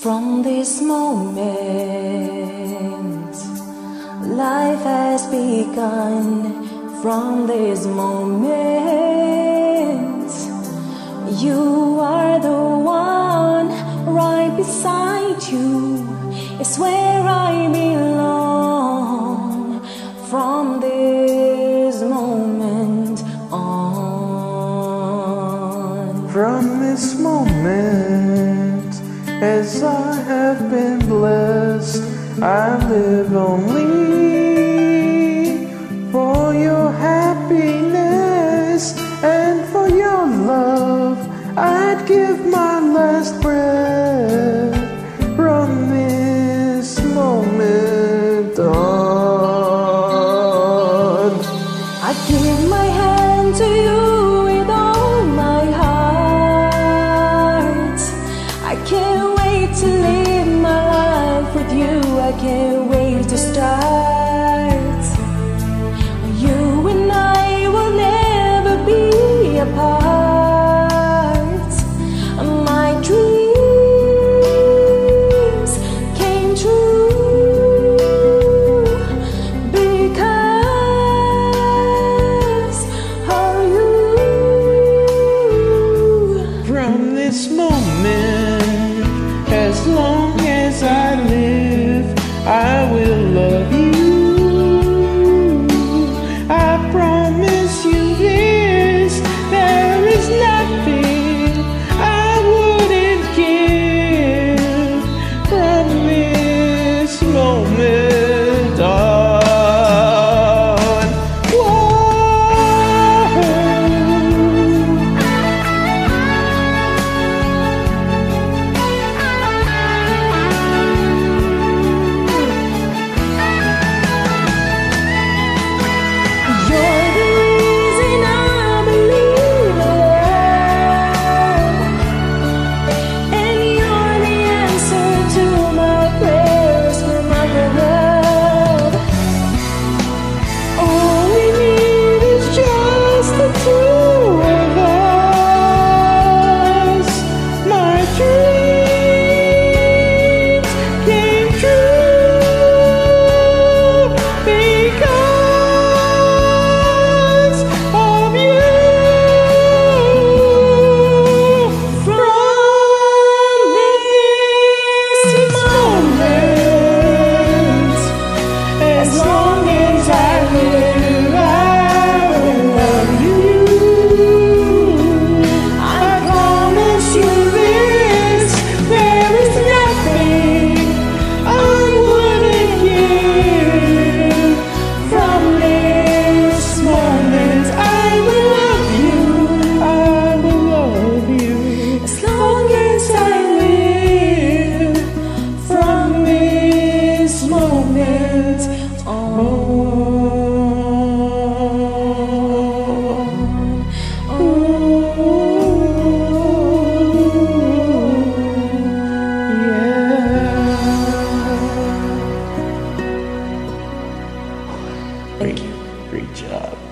From this moment, life has begun. From this moment, you are the one right beside you. It's where I belong. From this moment on. From this moment as I have been blessed. I live only for your happiness and for your love. I'd give my last breath. I can't wait to start. as long uh,